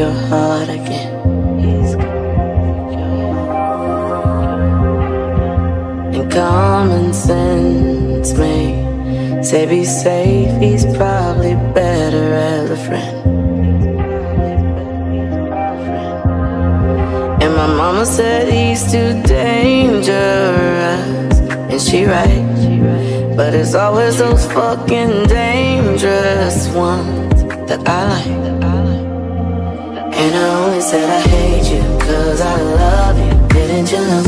your heart again. And common sense may say be safe, he's probably better as a friend. And my mama said he's too dangerous, and she right. But it's always those fucking dangerous ones that I like. And I only said I hate you cause I love you. Didn't you know?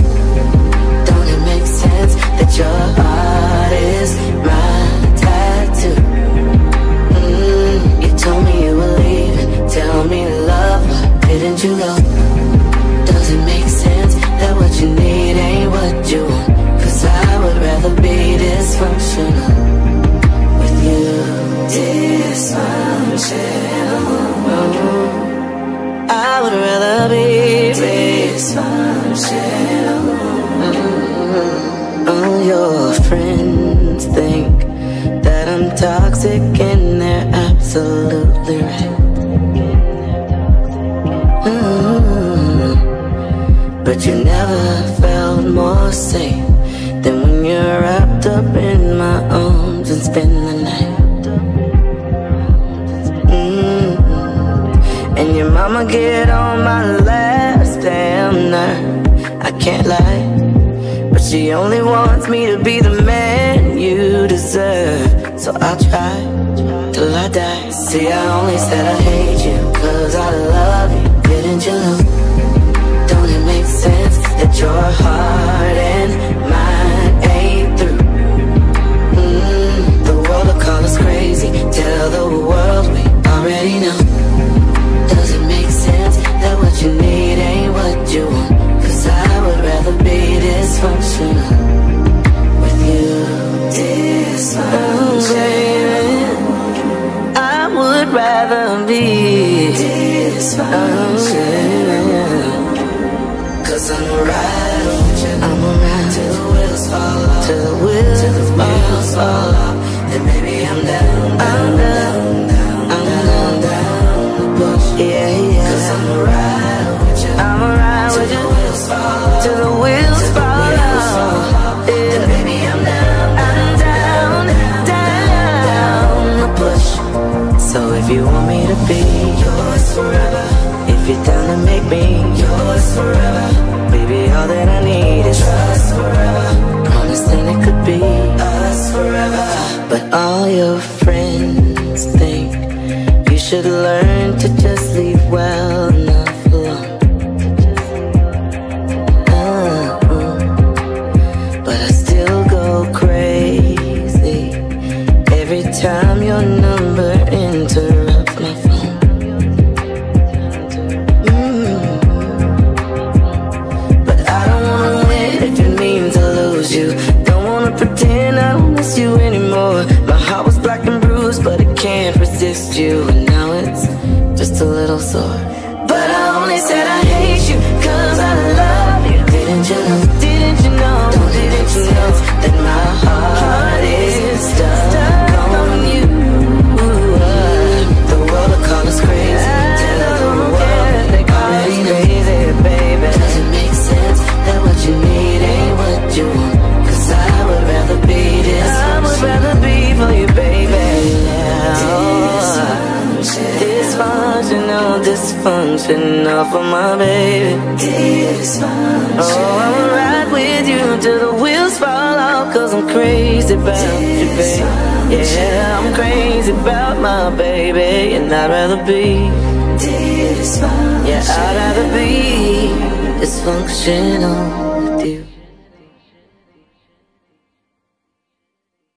Don't it make sense that your heart is my tattoo? Mm, you told me you were leaving. Tell me love, didn't you know? Dysfunctional. All your friends think that I'm toxic and they're absolutely right. Mm. But you never felt more safe than when you're wrapped up in my arms and spend the night. Mm. And your mama get on my last I can't lie, but she only wants me to be the man you deserve. So I'll try till I die. See, I only said I hate you cause I love you. Rather be oh, dysfunctional. Cause I'm a rider with you. I'm a rider till the wheels fall off. Till the wheels, till the wheels fall off. Then maybe I'm down, I'm down, down, I'm down, down, the bush. Yeah, yeah. Cause I'm a yours forever, baby, all that I need is trust forever. Promise that it could be us forever. But all your friends think you should learn to just Dysfunctional, oh, dysfunctional for my baby. Oh, I'ma ride with you till the wheels fall off. Cause I'm crazy about you, baby. Yeah, I'm crazy about my baby. And I'd rather be. Yeah, I'd rather be dysfunctional.